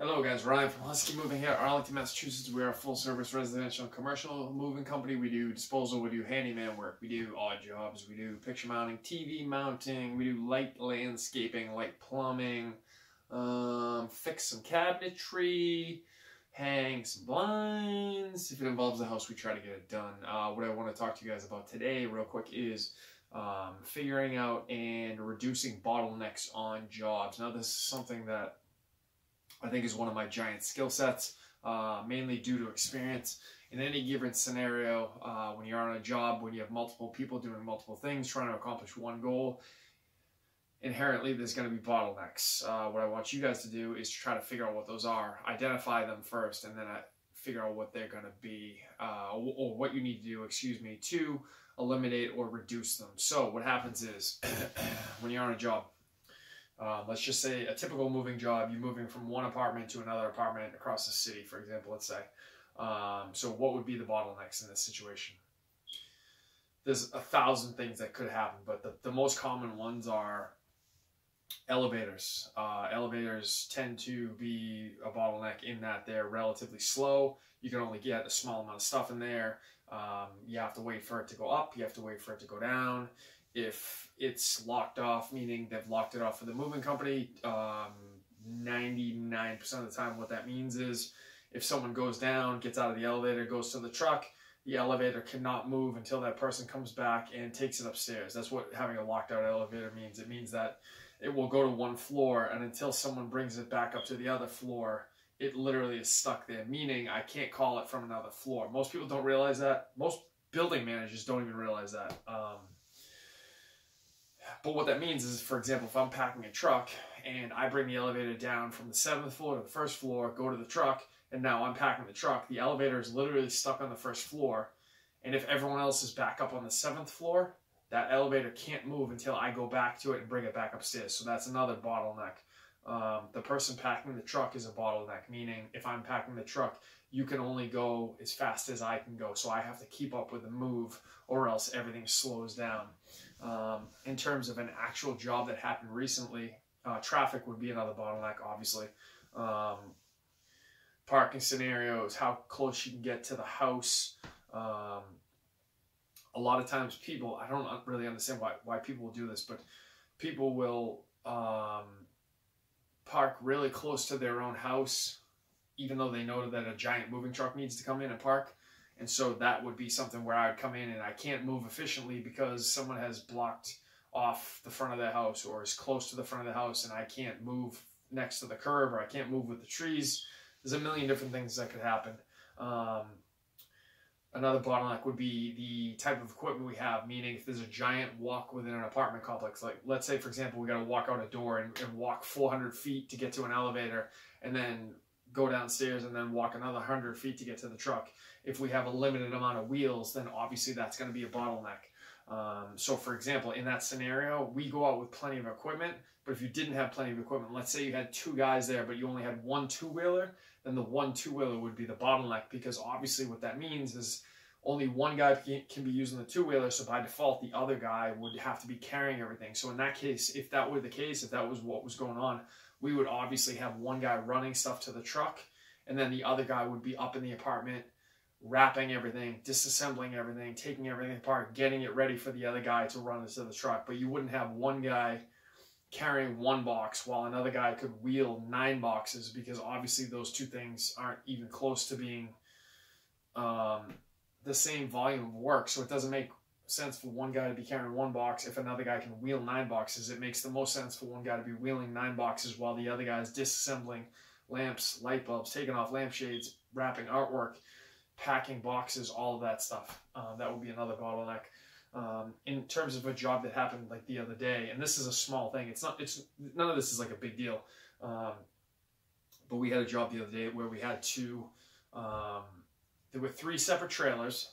Hello guys, Ryan from Husky Moving here, Arlington, Massachusetts. We are a full service residential and commercial moving company. We do disposal, we do handyman work, we do odd jobs, we do picture mounting, TV mounting, we do light landscaping, light plumbing, um, fix some cabinetry, hang some blinds. If it involves the house, we try to get it done. Uh, what I want to talk to you guys about today, real quick, is um, figuring out and reducing bottlenecks on jobs. Now, this is something that I think is one of my giant skill sets, uh, mainly due to experience. In any given scenario, uh, when you're on a job, when you have multiple people doing multiple things, trying to accomplish one goal, inherently there's going to be bottlenecks. Uh, what I want you guys to do is to try to figure out what those are, identify them first, and then uh, figure out what they're going to be, uh, or what you need to do, excuse me, to eliminate or reduce them. So what happens is, when you're on a job, um, let's just say a typical moving job, you're moving from one apartment to another apartment across the city, for example, let's say. Um, so what would be the bottlenecks in this situation? There's a thousand things that could happen, but the, the most common ones are elevators. Uh, elevators tend to be a bottleneck in that they're relatively slow. You can only get a small amount of stuff in there. Um, you have to wait for it to go up. You have to wait for it to go down if it's locked off, meaning they've locked it off for the moving company, um, 99% of the time, what that means is if someone goes down, gets out of the elevator, goes to the truck, the elevator cannot move until that person comes back and takes it upstairs. That's what having a locked out elevator means. It means that it will go to one floor, and until someone brings it back up to the other floor, it literally is stuck there, meaning I can't call it from another floor. Most people don't realize that. Most building managers don't even realize that. Um, but what that means is, for example, if I'm packing a truck and I bring the elevator down from the seventh floor to the first floor, go to the truck, and now I'm packing the truck, the elevator is literally stuck on the first floor. And if everyone else is back up on the seventh floor, that elevator can't move until I go back to it and bring it back upstairs. So that's another bottleneck. Um, the person packing the truck is a bottleneck, meaning if I'm packing the truck, you can only go as fast as I can go. So I have to keep up with the move or else everything slows down. Um, in terms of an actual job that happened recently, uh, traffic would be another bottleneck, obviously. Um, parking scenarios, how close you can get to the house. Um, a lot of times people, I don't really understand why, why people will do this, but people will um, park really close to their own house, even though they know that a giant moving truck needs to come in and park. And so that would be something where I would come in and I can't move efficiently because someone has blocked off the front of the house or is close to the front of the house and I can't move next to the curb or I can't move with the trees. There's a million different things that could happen. Um, another bottleneck would be the type of equipment we have, meaning if there's a giant walk within an apartment complex, like let's say, for example, we got to walk out a door and, and walk 400 feet to get to an elevator and then go downstairs and then walk another 100 feet to get to the truck. If we have a limited amount of wheels, then obviously that's going to be a bottleneck. Um, so for example, in that scenario, we go out with plenty of equipment, but if you didn't have plenty of equipment, let's say you had two guys there, but you only had one two-wheeler, then the one two-wheeler would be the bottleneck because obviously what that means is only one guy can be using the two-wheeler, so by default, the other guy would have to be carrying everything. So in that case, if that were the case, if that was what was going on, we would obviously have one guy running stuff to the truck, and then the other guy would be up in the apartment wrapping everything, disassembling everything, taking everything apart, getting it ready for the other guy to run into the truck. But you wouldn't have one guy carrying one box while another guy could wheel nine boxes because obviously those two things aren't even close to being um, the same volume of work. So it doesn't make sense for one guy to be carrying one box if another guy can wheel nine boxes. It makes the most sense for one guy to be wheeling nine boxes while the other guy is disassembling lamps, light bulbs, taking off lampshades, wrapping artwork, packing boxes, all of that stuff. Um, that would be another bottleneck. Um, in terms of a job that happened like the other day, and this is a small thing. It's not. It's none of this is like a big deal. Um, but we had a job the other day where we had to. Um, there were three separate trailers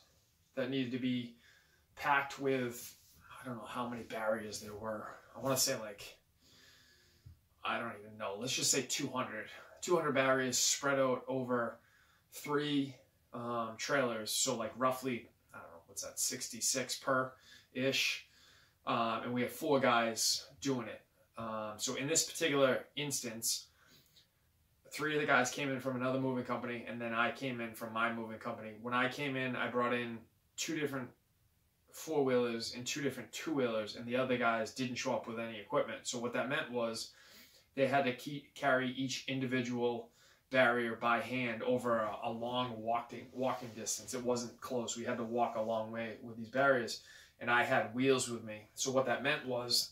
that needed to be packed with I don't know how many barriers there were. I want to say like I don't even know. Let's just say 200. 200 barriers spread out over three um, trailers. So like roughly, I don't know, what's that, 66 per ish. Um, and we have four guys doing it. Um, so in this particular instance, three of the guys came in from another moving company, and then I came in from my moving company. When I came in, I brought in two different four wheelers and two different two wheelers, and the other guys didn't show up with any equipment. So what that meant was they had to keep, carry each individual barrier by hand over a, a long walking walking distance. It wasn't close. We had to walk a long way with these barriers, and I had wheels with me. So what that meant was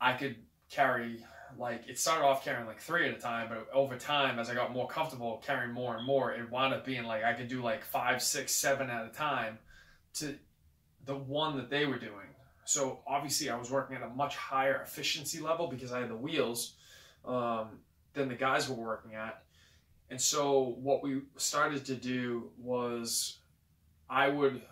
I could carry like it started off carrying like three at a time, but over time, as I got more comfortable carrying more and more, it wound up being like I could do like five, six, seven at a time to the one that they were doing. So obviously, I was working at a much higher efficiency level because I had the wheels um, than the guys were working at. And so what we started to do was I would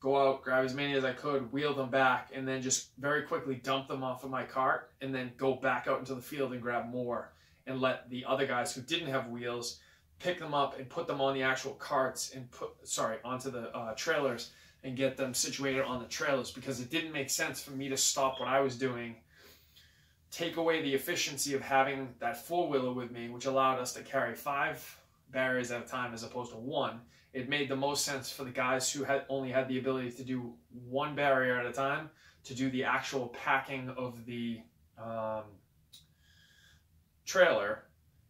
go out, grab as many as I could, wheel them back, and then just very quickly dump them off of my cart, and then go back out into the field and grab more, and let the other guys who didn't have wheels pick them up and put them on the actual carts and put sorry onto the uh, trailers and get them situated on the trailers because it didn't make sense for me to stop what I was doing, take away the efficiency of having that four wheeler with me, which allowed us to carry five barriers at a time as opposed to one. It made the most sense for the guys who had only had the ability to do one barrier at a time to do the actual packing of the um, trailer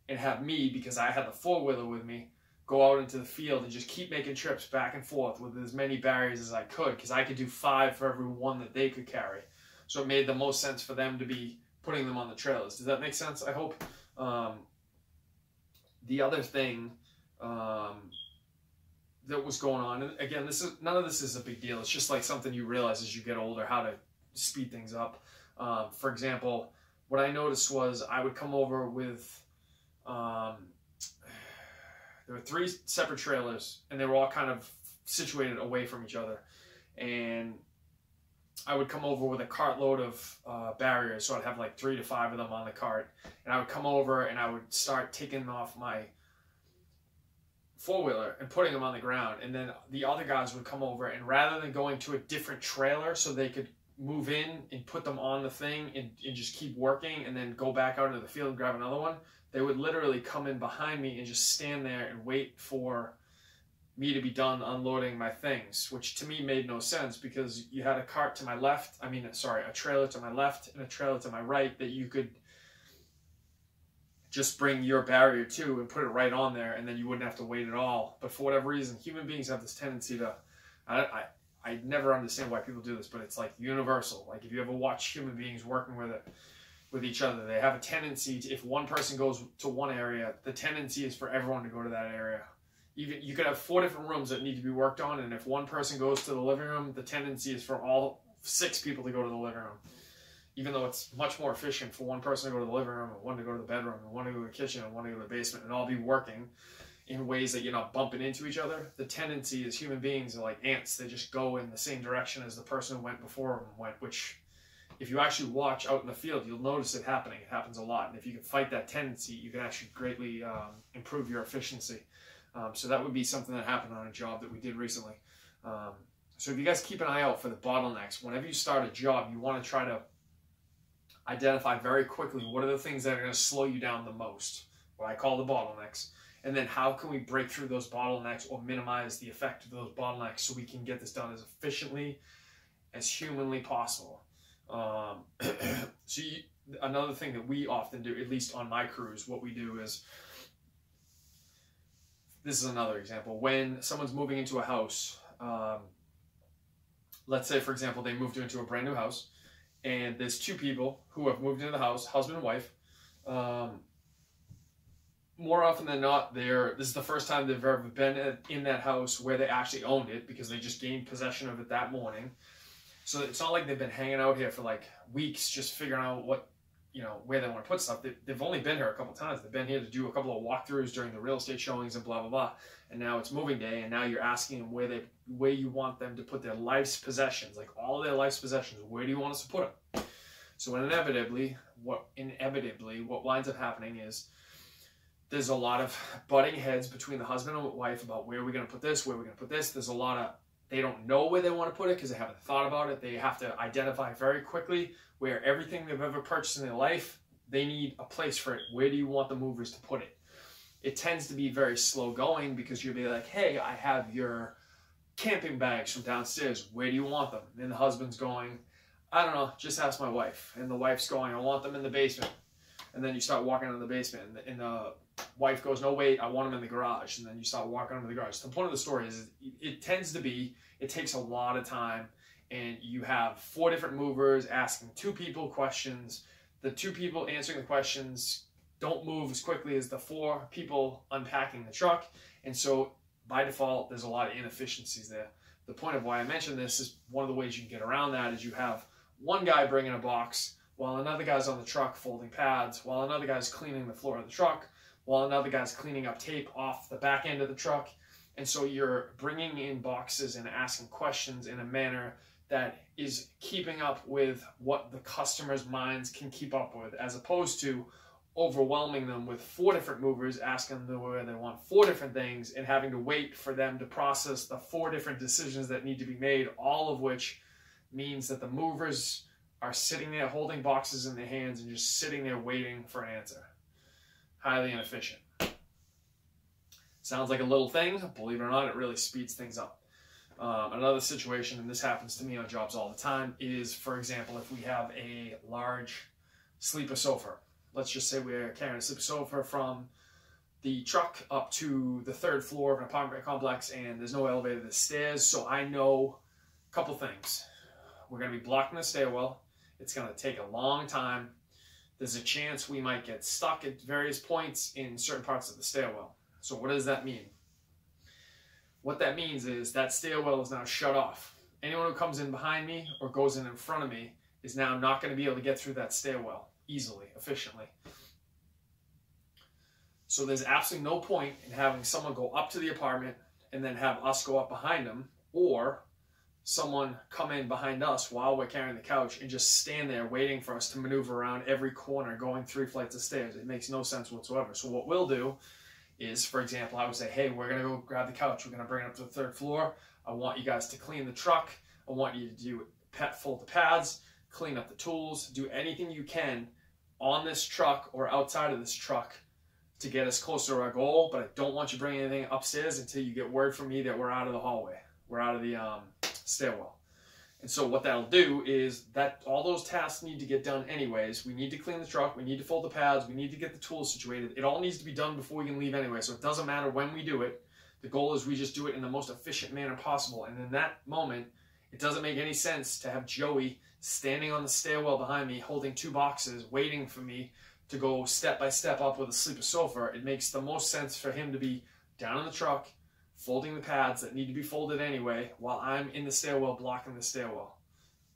and have me because I had the four wheeler with me go out into the field and just keep making trips back and forth with as many barriers as I could because I could do five for every one that they could carry. So it made the most sense for them to be putting them on the trailers. Does that make sense? I hope. Um, the other thing um, that was going on. And again, this is none of this is a big deal. It's just like something you realize as you get older how to speed things up. Um, for example, what I noticed was I would come over with um, there were three separate trailers, and they were all kind of situated away from each other, and I would come over with a cartload of uh, barriers, so I'd have like three to five of them on the cart, and I would come over and I would start taking off my four wheeler and putting them on the ground. And then the other guys would come over and rather than going to a different trailer so they could move in and put them on the thing and, and just keep working and then go back out into the field and grab another one, they would literally come in behind me and just stand there and wait for me to be done unloading my things, which to me made no sense because you had a cart to my left, I mean, sorry, a trailer to my left and a trailer to my right that you could just bring your barrier to and put it right on there, and then you wouldn't have to wait at all. But for whatever reason, human beings have this tendency to, I, I, I never understand why people do this, but it's like universal. Like if you ever watch human beings working with it, with each other, they have a tendency to, if one person goes to one area, the tendency is for everyone to go to that area. Even you could have four different rooms that need to be worked on, and if one person goes to the living room, the tendency is for all six people to go to the living room even though it's much more efficient for one person to go to the living room and one to go to the bedroom and one to go to the kitchen and one to go to the basement and all be working in ways that you're not bumping into each other, the tendency is human beings are like ants. They just go in the same direction as the person who went before them went, which if you actually watch out in the field, you'll notice it happening. It happens a lot. And if you can fight that tendency, you can actually greatly um, improve your efficiency. Um, so that would be something that happened on a job that we did recently. Um, so if you guys keep an eye out for the bottlenecks, whenever you start a job, you want to try to identify very quickly what are the things that are going to slow you down the most, what I call the bottlenecks, and then how can we break through those bottlenecks or minimize the effect of those bottlenecks so we can get this done as efficiently as humanly possible. Um, so you, another thing that we often do, at least on my crews, what we do is this is another example. When someone's moving into a house, um, let's say, for example, they moved into a brand new house and there's two people who have moved into the house, husband and wife. Um, more often than not, they're this is the first time they've ever been in that house where they actually owned it because they just gained possession of it that morning. So it's not like they've been hanging out here for like weeks just figuring out what you know where they want to put stuff. They, have only been here a couple times. They've been here to do a couple of walkthroughs during the real estate showings and blah blah blah. And now it's moving day, and now you're asking them where they where you want them to put their life's possessions, like all their life's possessions. Where do you want us to put them? So inevitably, what inevitably what winds up happening is there's a lot of butting heads between the husband and wife about where are we're going to put this, where are we're going to put this. There's a lot of they don't know where they want to put it because they haven't thought about it. They have to identify very quickly where everything they've ever purchased in their life they need a place for it. Where do you want the movers to put it? It tends to be very slow going because you'll be like, hey, I have your camping bags from downstairs. Where do you want them? And the husband's going, I don't know, just ask my wife. And the wife's going, I want them in the basement. And then you start walking in the basement, and the, and the wife goes, No, wait, I want them in the garage. And then you start walking into the garage. The point of the story is it tends to be, it takes a lot of time, and you have four different movers asking two people questions. The two people answering the questions don't move as quickly as the four people unpacking the truck. And so by default, there's a lot of inefficiencies there. The point of why I mentioned this is one of the ways you can get around that is you have one guy bringing a box while another guy's on the truck folding pads, while another guy's cleaning the floor of the truck, while another guy's cleaning up tape off the back end of the truck. And so you're bringing in boxes and asking questions in a manner that is keeping up with what the customer's minds can keep up with, as opposed to overwhelming them with four different movers, asking them where they want four different things, and having to wait for them to process the four different decisions that need to be made, all of which means that the movers are sitting there holding boxes in their hands and just sitting there waiting for an answer. Highly inefficient. Sounds like a little thing, believe it or not, it really speeds things up. Um, another situation, and this happens to me on jobs all the time, is for example, if we have a large sleeper sofa let's just say we're carrying a sleeper sofa from the truck up to the third floor of an apartment complex and there's no elevator, there's stairs. So I know a couple things. We're going to be blocking the stairwell. It's going to take a long time. There's a chance we might get stuck at various points in certain parts of the stairwell. So what does that mean? What that means is that stairwell is now shut off. Anyone who comes in behind me or goes in in front of me is now not going to be able to get through that stairwell easily, efficiently. So there's absolutely no point in having someone go up to the apartment and then have us go up behind them, or someone come in behind us while we're carrying the couch and just stand there waiting for us to maneuver around every corner going three flights of stairs. It makes no sense whatsoever. So what we'll do is, for example, I would say, hey, we're gonna go grab the couch. We're gonna bring it up to the third floor. I want you guys to clean the truck. I want you to do pet fold the pads clean up the tools, do anything you can on this truck or outside of this truck to get us closer to our goal. But I don't want you bringing anything upstairs until you get word from me that we're out of the hallway, we're out of the um, stairwell. And so what that'll do is that all those tasks need to get done anyways. We need to clean the truck, we need to fold the pads, we need to get the tools situated. It all needs to be done before we can leave anyway. So it doesn't matter when we do it. The goal is we just do it in the most efficient manner possible. And in that moment, it doesn't make any sense to have Joey standing on the stairwell behind me, holding two boxes, waiting for me to go step by step up with a sleeper sofa. It makes the most sense for him to be down in the truck, folding the pads that need to be folded anyway, while I'm in the stairwell blocking the stairwell.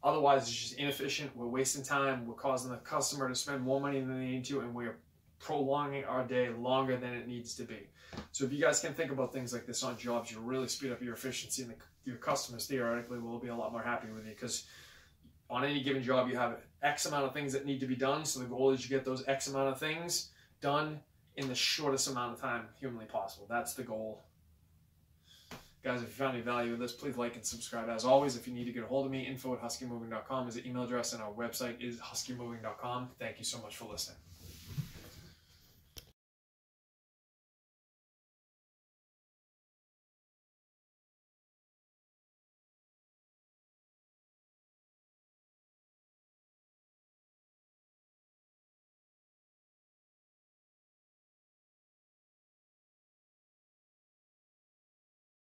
Otherwise, it's just inefficient. We're wasting time. We're causing the customer to spend more money than they need to, and we're prolonging our day longer than it needs to be. So if you guys can think about things like this on jobs, you'll really speed up your efficiency, and the, your customers theoretically will be a lot more happy with you because on any given job you have X amount of things that need to be done. So the goal is you get those X amount of things done in the shortest amount of time humanly possible. That's the goal. Guys, if you found any value in this, please like and subscribe. As always, if you need to get a hold of me, info at huskymoving.com is the email address, and our website is huskymoving.com. Thank you so much for listening.